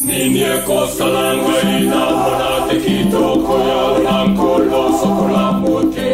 Niñekos kalangaina, mona te quito, coya, blanco, los, la que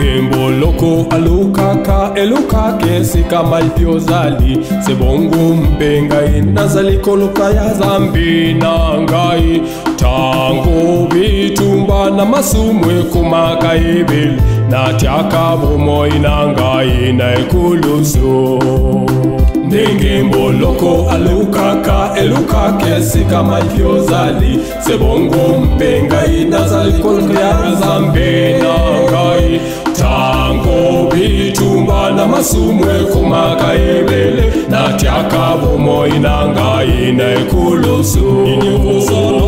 ngembo loko alukaka elukaka esika malti ozali se bongo mpe ngai nazali koluka ya zambi na ngai ntango bitumba na masumu ekomaka ebele natiaka bomoi na ngai na ekulusu ndenge mboloko alukaka elukaka esika maki ozali se bongo mpe ngai nazali koluka ya zambi na ngai ithumba namasumwe kumaka ibele nathi akabomo inanga yinekulusu inikuzolo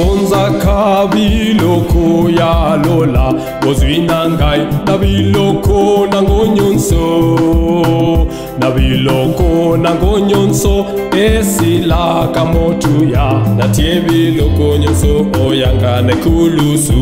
nabonzaka biloko ya lola bozwi na ngai na biloko nango nyonso na biloko nango nyonso esilaka motuya natie biloko nyonso oyanga na ekulusu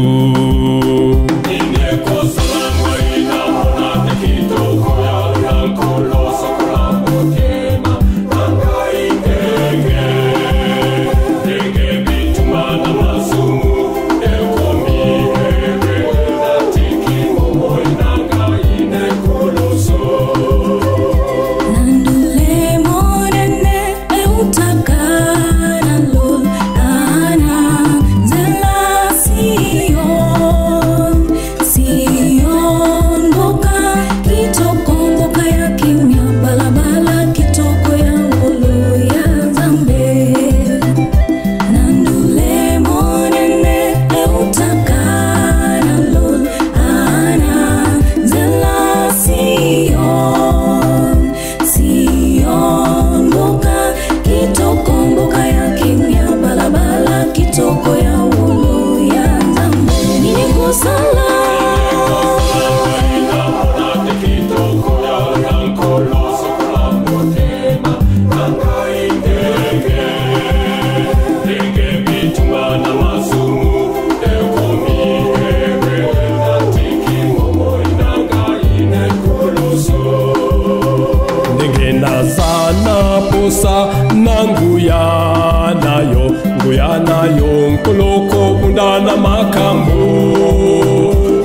kosa na nguya na yo nguya na yo nkoloko bunda na makambo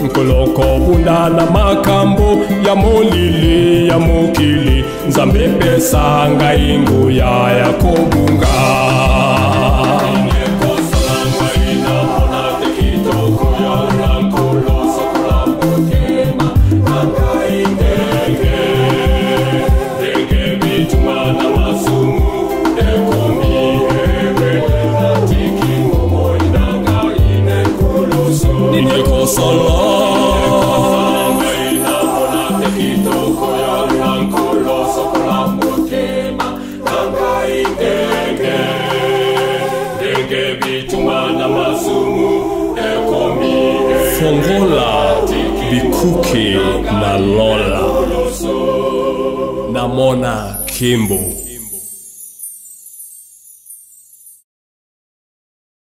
nkoloko bunda na makambo ya molili ya mokili nzambe pesa ngai nguya ya kobunga kongola bikuke Nalola, namona kimbo